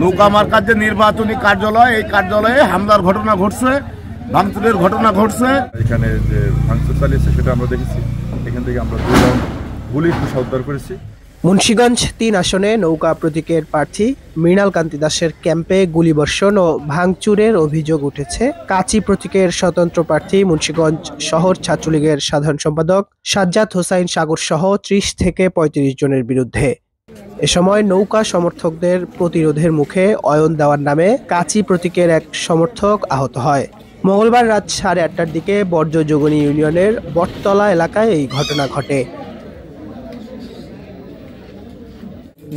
নৌকা মার্কার যে নির্বাচনী কার্যালয় এই কার্যালয়ে হামলার ঘটনা ঘটছে ভাঙচুরের ঘটনা ঘটছে। এখানে যে ভাঙচুর চালিয়েছে সেটা আমরা দেখেছি। এখান থেকে আমরা দুই রাউন্ড গুলি উদ্ধার করেছি। মুন্সীগঞ্জ তিন আসনে নৌকা প্রতীকের প্রার্থী মৃণাল কান্তি দাসের ক্যাম্পে গুলিবর্ষণ ও ভাঙচুরের অভিযোগ উঠেছে। কাচি প্রতীকের স্বতন্ত্র প্রার্থী মুন্সীগঞ্জ শহর ছাত্রলীগের সাধারণ সম্পাদক সাজ্জাদ হোসাইন সাগর সহ ত্রিশ থেকে পঁয়ত্রিশ জনের বিরুদ্ধে। এ সময় নৌকা সমর্থকদের প্রতিরোধের মুখে অয়ন দেওয়ার নামে কাচি প্রতীকের এক সমর্থক আহত হয়। মঙ্গলবার রাত সাড়ে আটটার দিকে বর্জ্য যোগনী ইউনিয়নের বটতলা এলাকায় এই ঘটনা ঘটে।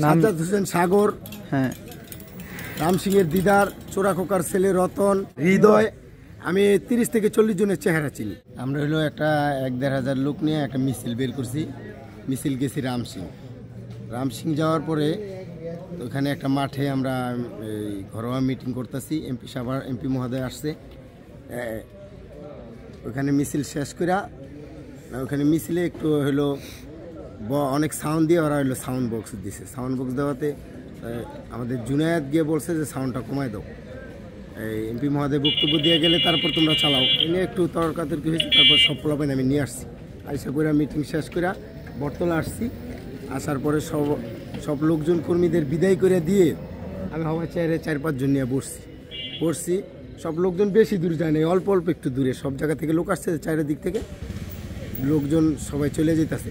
সাজ্জাদ হোসেন সাগর হ্যাঁ। রাম সিংয়ের দিদার চোরাখোকার ছেলে রতন। হৃদয়। আমি তিরিশ থেকে চল্লিশ জনের চেহারা চিনি। আমরা হলো একটা এক দেড় হাজার লোক নিয়ে একটা মিছিল বের করছি। মিছিল গেছি রাম সিং। রাম সিং যাওয়ার পরে ওখানে একটা মাঠে আমরা এই ঘরোয়া মিটিং করতেছি। এমপি সাভার, এমপি মহোদয় আসছে। ওখানে মিছিল শেষ করা ওখানে মিছিলে একটু হলো ব- অনেক সাউন্ড দিয়ে ওরা হলো সাউন্ড বক্স দিছে। সাউন্ড বক্স দেওয়াতে আমাদের জুনায়াত গিয়ে বলছে যে সাউন্ডটা কমায় দাও। এই এমপি মহোদয় বক্তব্য দিয়ে গেলে তারপর তোমরা চালাও। এনে একটু তর্কাতর্কি হয়েছে, তারপর সব আমি নিয়ে আসছি। আইসা করে মিটিং শেষ করে বটতলা আসছি। আসার পরে সব সব লোকজন কর্মীদের বিদায় করে দিয়ে আমি হওয়া চেয়ারে চার পাঁচজন নিয়ে বসছি। বসছি, সব লোকজন বেশি দূর যায় না অল্প অল্প একটু দূরে। সব জায়গা থেকে লোক আসছে চারিদিক থেকে, লোকজন সবাই চলে যেতেছে।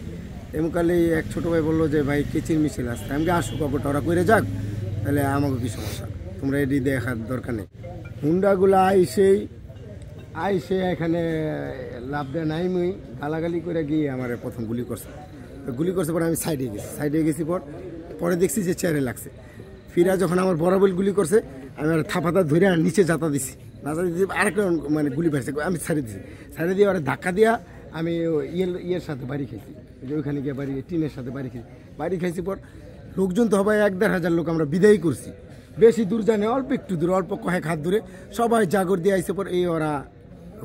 এমকালে এক ছোট ভাই বলল যে, ভাই কিচির মিছিল আসছে আমি কি আসুক অপরটা ওরা করে যাক, তাহলে আমাকে কি সমস্যা? তোমরা এটি দেখার দরকার নেই। হুন্ডাগুলো আইসেই, আইসে এখানে লাভ দেয় নাই মুই, গালাগালি করে গিয়ে আমার প্রথম গুলি করছে। গুলি করছে পরে আমি সাইডে গেছি। সাইডে গেছি পর পরে দেখছি যে চেয়ারে লাগছে। ফিরা যখন আমার বরাবর গুলি করছে, আমি আর থাপাতা ধরে আর নিচে যাতা দিছি। নাচা দিছি আরেকটা মানে গুলি পাইছে, আমি ছাড়ে দিছি। ছাড়ে দিয়ে ওরা ধাক্কা দিয়া আমি ইয়ের ইয়ের সাথে বাড়ি খাইছি। যে ওইখানে গিয়ে বাড়ি টিনের সাথে বাড়ি খাইছি। বাড়ি খাইছি পর লোকজন তো হবে এক দেড় হাজার লোক আমরা বিদায় করছি। বেশি দূর জানে, অল্প একটু দূর, অল্প কয়েক হাত দূরে সবাই জাগর দিয়ে আইসে পর এই ওরা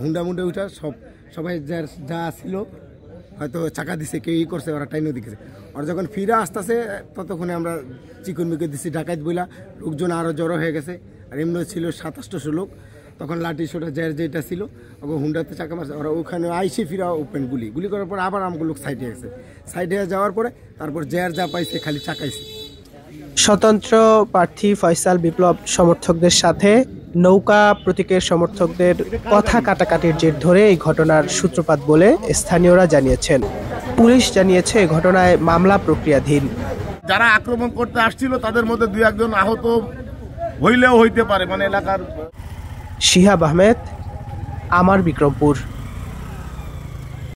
হুন্ডা মুন্ডা উঠা সব সবাই যার যা ছিল হয়তো চাকা দিছে, কেউ ই করছে, ওরা টাইনও দিকেছে আর যখন ফিরে আসতেছে, ততক্ষণে আমরা চিকন মিকে দিছি, ডাকাত বইলা, লোকজন আরও জড়ো হয়ে গেছে। আর এমনি ছিল সাতাশটো লোক। তখন লাঠি সোটা যার যেটা ছিল, ওকে হুন্ডাতে চাকা মারছে। ওরা ওখানে আইসে ফিরা ওপেন গুলি। গুলি করার পর আবার আমাকে লোক সাইডে গেছে। সাইডে যাওয়ার পরে তারপর যার যা পাইছে খালি চাকাইছে। স্বতন্ত্র প্রার্থী ফয়সাল বিপ্লব সমর্থকদের সাথে নৌকা প্রতীকের সমর্থকদের কথা কাটাকাটির জের ধরে এই ঘটনার সূত্রপাত বলে স্থানীয়রা জানিয়েছেন। পুলিশ জানিয়েছে এই ঘটনায় মামলা প্রক্রিয়াধীন। যারা আক্রমণ করতে আসছিল তাদের মধ্যে দুই একজন আহত হইলেও হইতে পারে মানে এলাকার শিহাব আহমেদ আমার বিক্রমপুর।